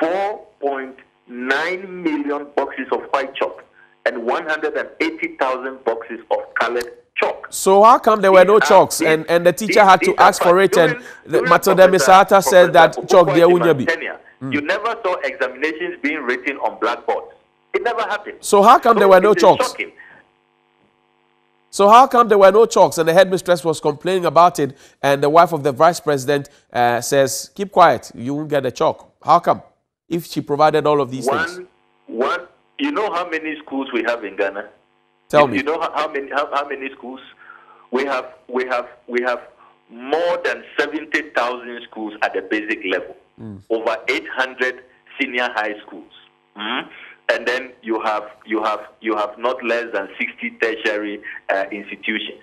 4.9 million boxes of white chalk, and 180,000 boxes of colored chalk. So how come there were no chalks and, and the teacher had to ask for it and during- the during Matode Professor- Misata said that chalk there wouldn't be. You never saw examinations being written on blackboards. It never happened. So how come there were no chalks? So how come there were no chalks and the headmistress was complaining about it and the wife of the vice president uh, says, keep quiet, you won't get a chalk. How come? If she provided all of these things. One, one. You know how many schools we have in Ghana? Tell you, me. You know how, many how, how many schools we have? We have we have more than seventy thousand schools at the basic level. Mm. Over eight hundred senior high schools. Mhm. And then you have you have you have not less than sixty tertiary uh, institutions.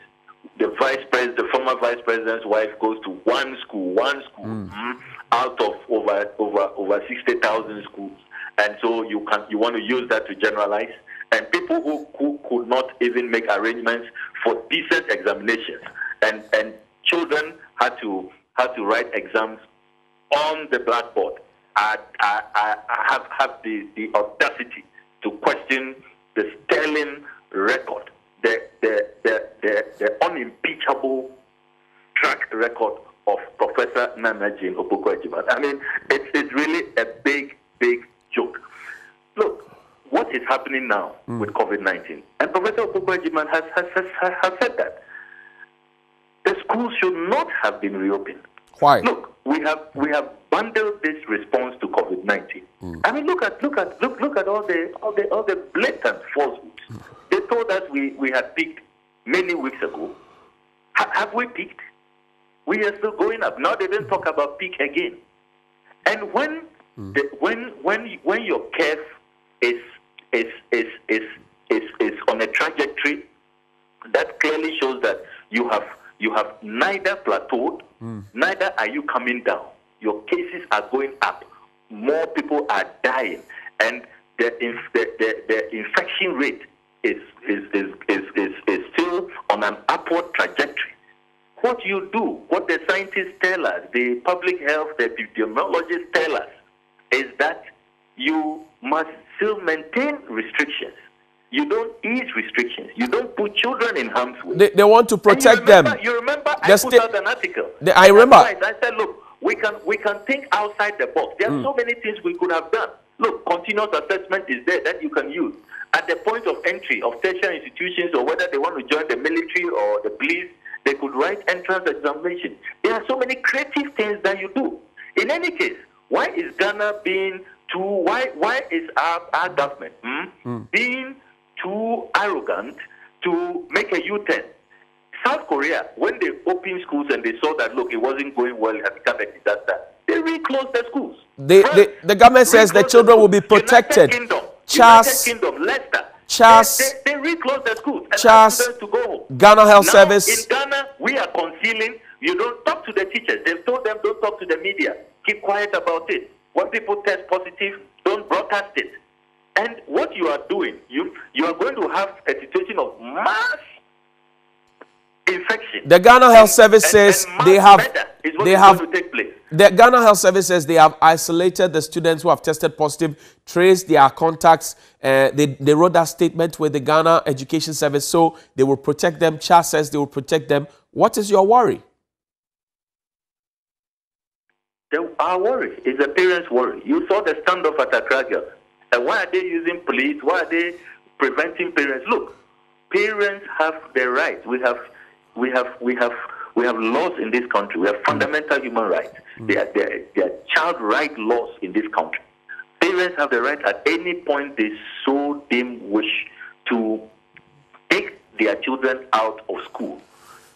The vice president, the former vice president's wife, goes to one school, one school, mhm, out of over over over sixty thousand schools, and so you can you want to use that to generalize. And people who, who could not even make arrangements for decent examinations, and and children had to had to write exams on the blackboard. I, I, I have, have the, the audacity to question the sterling record, the, the, the, the, the unimpeachable track record of Professor Nana Jane Opoku I mean, it's, it's really a big, big joke. Look, what is happening now mm. with COVID 19? And Professor Opoku Agyeman has, has, has, has said that the schools should not have been reopened. Why? Look, we have we have bundled this response to COVID nineteen. Mm. I mean, look at look at look look at all the all the all the blatant falsehoods. Mm. They told us we, we had peaked many weeks ago. Ha- have we peaked? We are still going up. Now they don't talk about peak again. And when the, when when when your curve is is is is is, is on a trajectory that clearly shows that you have you have neither plateaued, hmm. neither are you coming down. Your cases are going up. More people are dying, and the inf- the, the, the infection rate is is, is, is, is is still on an upward trajectory. What you do, what the scientists tell us, the public health, the epidemiologists tell us, is that you must still maintain restrictions. You don't ease restrictions. You don't put children in harm's way. They, they want to And you protect remember- them. You remember I put out an article. The- I remember. I said, look, we can we can think outside the box. There are hmm. so many things we could have done. Look, continuous assessment is there that you can use at the point of entry of tertiary institutions, or whether they want to join the military or the police. They could write entrance examination. There are so many creative things that you do. In any case, why is Ghana being too? Why why is our our government hmm, being too arrogant to make a U-turn? South Korea, when they opened schools and they saw that look, it wasn't going well, it had become a disaster. They reclosed the schools. They- they- the government says the children will be protected. United Kingdom, Charles- United Kingdom, Leicester. Charles- they, they, they reclosed the schools and Charles- to go home. Ghana Health now, Service- In Ghana, we are concealing. You don't talk to the teachers. They've told them don't talk to the media. Keep quiet about it. When people test positive, don't broadcast it. And what you are doing, you you are going to have a situation of mass infection. The Ghana Health Service and- says and they have- murder is what they have- going to take place. The Ghana Health Service says they have isolated the students who have tested positive, traced their contacts. Uh, they, they wrote that statement with the Ghana Education Service, so they will protect them. Cha says they will protect them. What is your worry? The, our ah, worry is the parents' worry. You saw the standoff at Girls. And why are they using police? Why are they preventing parents? Look, parents have the right. We have, we have, we have, we have laws in this country. We have fundamental human rights. Mm. There, are, there, are- there are child right laws in this country. Parents have the right at any point they so deem wish to take their children out of school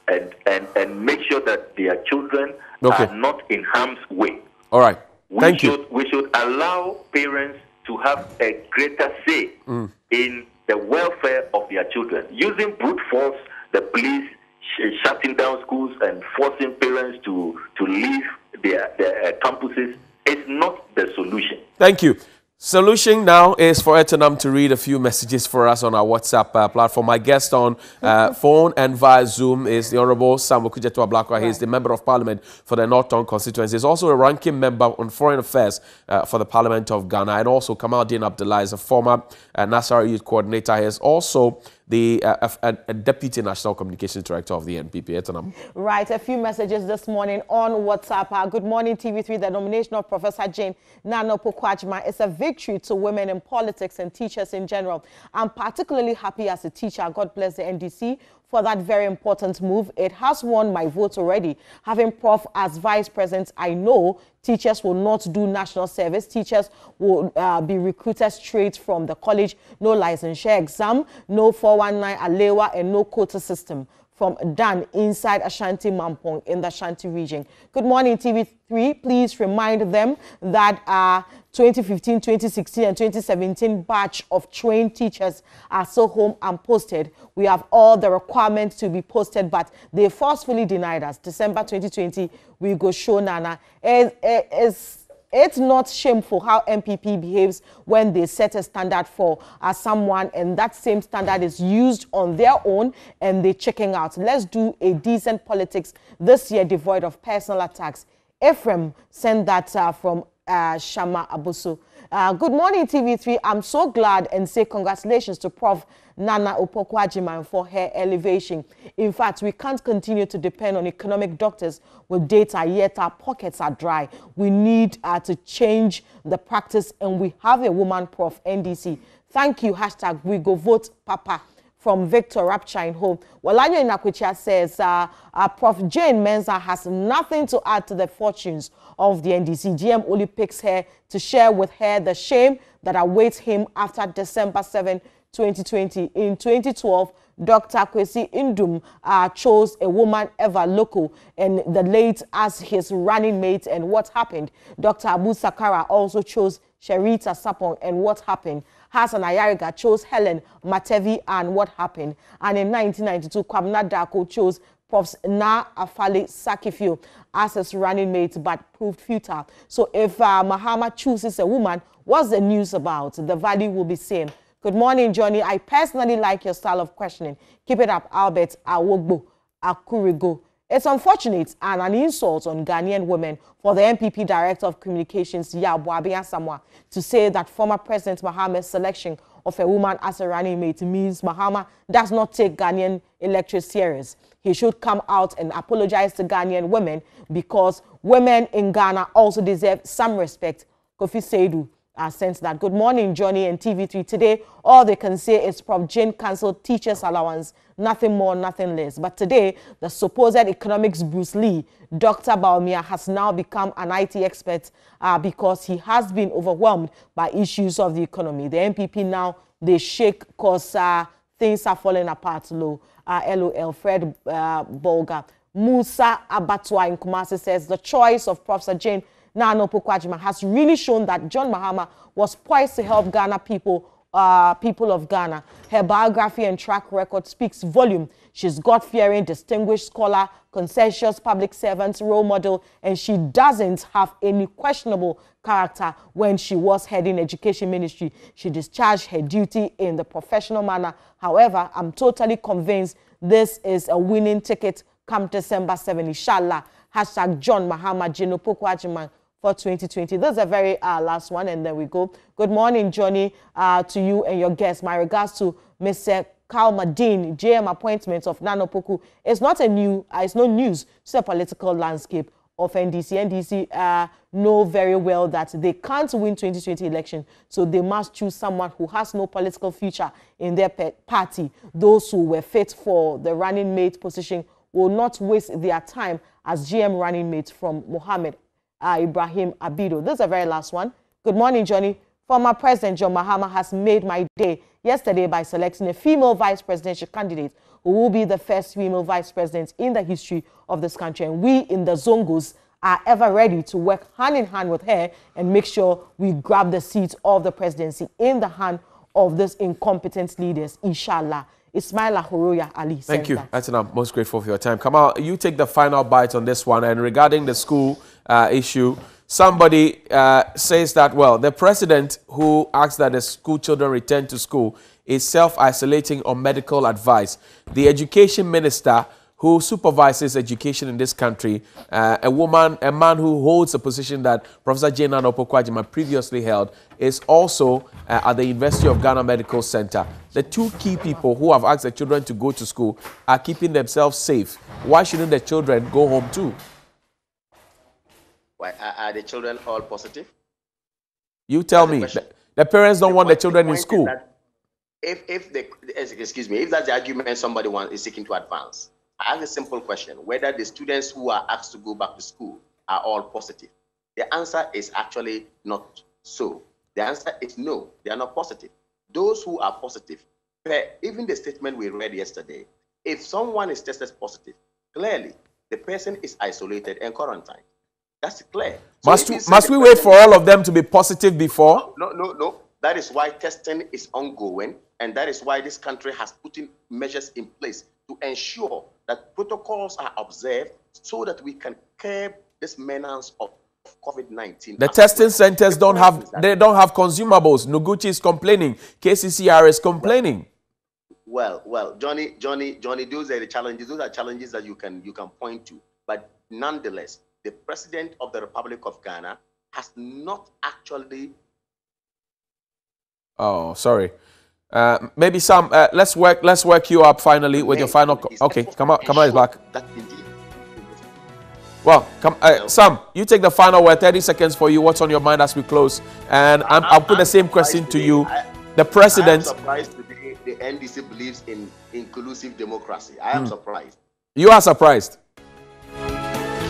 and, and, and make sure that their children Okay. are not in harm's way. All right. We Thank should, you. We should allow parents to have a greater say Mm. in the welfare of their children. Using brute force, the police sh- shutting down schools and forcing parents to, to leave their, their uh, campuses is not the solution. Thank you. Solution now is for Etanam to read a few messages for us on our WhatsApp uh, platform. My guest on uh, phone and via Zoom is the Honorable Samuel Okudzeto Ablakwa. He is the Member of Parliament for the North Tongu constituency. He's also a ranking member on Foreign Affairs uh, for the Parliament of Ghana. And also Kamal Deen Abdulai is a former uh, Nassau Youth Coordinator. He is also the uh, a, a Deputy National Communications Director of the NPP. Etanam. Right, a few messages this morning on WhatsApp. Uh, good morning, TV3. The nomination of Professor Jane Nana Opoku Agyeman is a victory to women in politics and teachers in general. I'm particularly happy as a teacher. God bless the NDC for that very important move. It has won my vote already. Having Prof as vice president, I know teachers will not do national service. Teachers will uh, be recruited straight from the college. No licensure exam, no 419 Alewa, and no quota system from Dan inside Ashanti Mampong in the Ashanti region. Good morning, TV3. Please remind them that uh, 2015, 2016, and 2017 batch of trained teachers are still home and posted. We have all the requirements to be posted, but they forcefully denied us. December 2020, we go show Nana. It's, it's, it's not shameful how NPP behaves when they set a standard for uh, someone and that same standard is used on their own and they're checking out. Let's do a decent politics this year devoid of personal attacks. Ephraim sent that uh, from uh, Shama Abusu. Uh, good morning, TV3. I'm so glad and say congratulations to Prof. Nana Opoku Agyeman for her elevation. In fact, we can't continue to depend on economic doctors with data, yet our pockets are dry. We need uh, to change the practice, and we have a woman prof, NDC. Thank you, hashtag we go vote Papa from Victor Rapture in Home. Walanyo Inakwicha says uh, uh, Prof. Jane Menza has nothing to add to the fortunes of the NDC. JM only picks her to share with her the shame that awaits him after December 7, 2020. In 2012, Dr. Kwesi Nduom uh, chose a woman, ever local and the late as his running mate. And what happened? Dr. Abu Sakara also chose Sherita Sapong. And what happened? Hassan Ayariga chose Helen Matevi. And what happened? And in 1992, Kwabena Darko chose Profs Na Afale Sakifio as his running mate, but proved futile. So if uh, Mahama chooses a woman, what's the news about? The value will be same. Good morning, Johnny. I personally like your style of questioning. Keep it up, Albert Awogbo Akurigo. It's unfortunate and an insult on Ghanaian women for the NPP Director of Communications, Yaw Buaben Asamoa, to say that former President Mahama's selection of a woman as a running mate means Mahama does not take Ghanaian electorate serious. He should come out and apologize to Ghanaian women because women in Ghana also deserve some respect. Kofi Seidu uh, sense that. Good morning, Johnny and TV3. Today, all they can say is Prof. Jane cancelled teacher's allowance. Nothing more, nothing less. But today, the supposed economics Bruce Lee, Dr. Bawumia, has now become an IT expert uh, because he has been overwhelmed by issues of the economy. The NPP now, they shake because uh, things are falling apart low. Uh, LOL, Fred uh, Bolga. Musa Abatwa in Kumasi says the choice of Professor Jane Nana Opoku-Agyeman has really shown that John Mahama was poised to help Ghana people, uh, people of Ghana. Her biography and track record speaks volume. She's God-fearing, distinguished scholar, conscientious public servant, role model, and she doesn't have any questionable character when she was heading education ministry. She discharged her duty in the professional manner. However, I'm totally convinced this is a winning ticket come December 7, inshallah. Hashtag John Mahama Opoku-Agyeman for 2020. This is a very uh, last one, and then we go. Good morning, Johnny, uh, to you and your guests. My regards to Mr. Kamal Deen, JM appointment of Nana Opoku. It's not a new, uh, it's no news to the political landscape of NDC. NDC uh, know very well that they can't win 2020 election, so they must choose someone who has no political future in their party. Those who were fit for the running mate position will not waste their time as JM running mate from Mohammed uh, Ibrahim Abido. This is the very last one. Good morning, Johnny. Former President John Mahama has made my day yesterday by selecting a female vice presidential candidate who will be the first female vice president in the history of this country. And we in the Zongos are ever ready to work hand in hand with her and make sure we grab the seat of the presidency in the hand of these incompetent leaders, inshallah. Ismail Horoya Ali. Thank you. That. I'm most grateful for your time. Kamal, you take the final bite on this one. And regarding the school uh, issue, somebody uh, says that, well, the president who asks that the school children return to school is self-isolating on medical advice. The education minister who supervises education in this country, uh, a woman, a man who holds a position that Professor Jane Opoku-Agyeman previously held, is also uh, at the University of Ghana Medical Center. The two key people who have asked the children to go to school are keeping themselves safe. Why shouldn't the children go home too? Why, are the children all positive? You tell me. The, the, parents don't the want point, the children the in school. If, if the, excuse me, if that's the argument somebody wants, is seeking to advance, I ask a simple question whether the students who are asked to go back to school are all positive. The answer is actually not so. The answer is no, they are not positive. Those who are positive, even the statement we read yesterday, if someone is tested positive, clearly the person is isolated and quarantined. That's clear. So must we, must we wait for all of them to be positive before? No, no, no. That is why testing is ongoing, and that is why this country has put in measures in place to ensure that protocols are observed so that we can curb this menace of COVID-19. The testing centers don't have they don't have consumables. Noguchi is complaining. KCCR is complaining. Well, well, Johnny, Johnny, Johnny, those are the challenges. Those are challenges that you can you can point to. But nonetheless, the president of the Republic of Ghana has not actually. Oh, sorry. Uh, maybe some. Uh, let's work. Let's work you up finally with your final. okay, come on. Come on, is back. Well, come, uh, Sam. You take the final word. Thirty seconds for you. What's on your mind as we close? And i will put the same question to you. The president. I am surprised today. The NDC believes in inclusive democracy. I am hmm. surprised. You are surprised.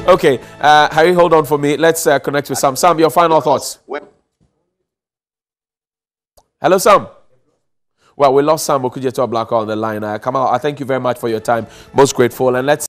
Okay, uh, Harry, hold on for me. Let's uh, connect with Sam. Sam, your final thoughts. Hello, Sam. Well, we lost Sam Okudzeto Ablakwa on the line. Uh, Kamal, I thank you very much for your time. Most grateful. And let's